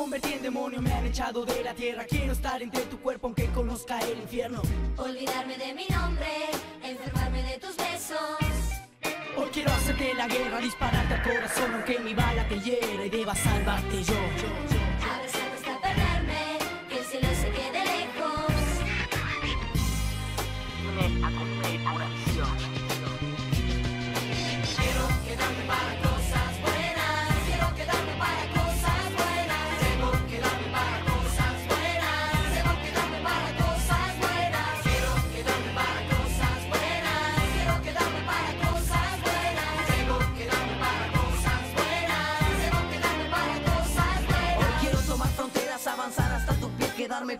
convertí en demonio, me han echado de la tierra. Quiero estar entre tu cuerpo aunque conozca el infierno. Olvidarme de mi nombre, enfermarme de tus besos. Hoy quiero hacerte la guerra, dispararte al corazón aunque mi bala te hiera y deba salvarte yo. Abrazarte hasta perderme, que el cielo se quede lejos. Quiero quedarme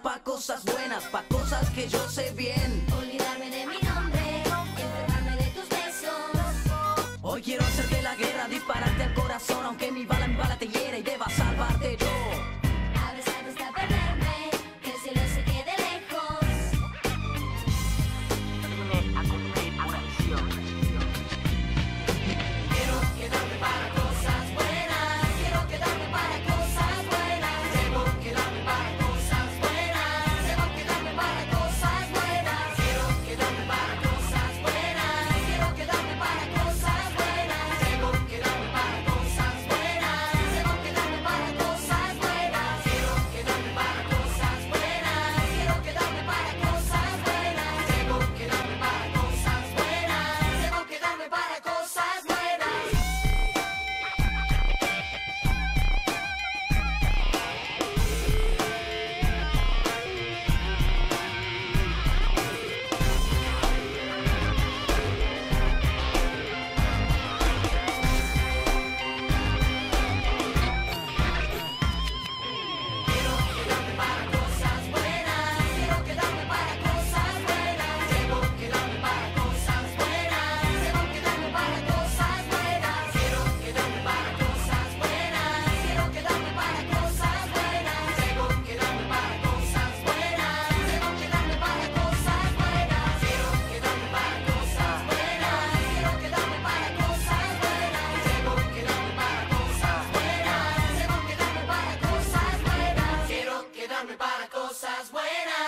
pa' cosas buenas, pa' cosas que yo sé bien. cosas buenas.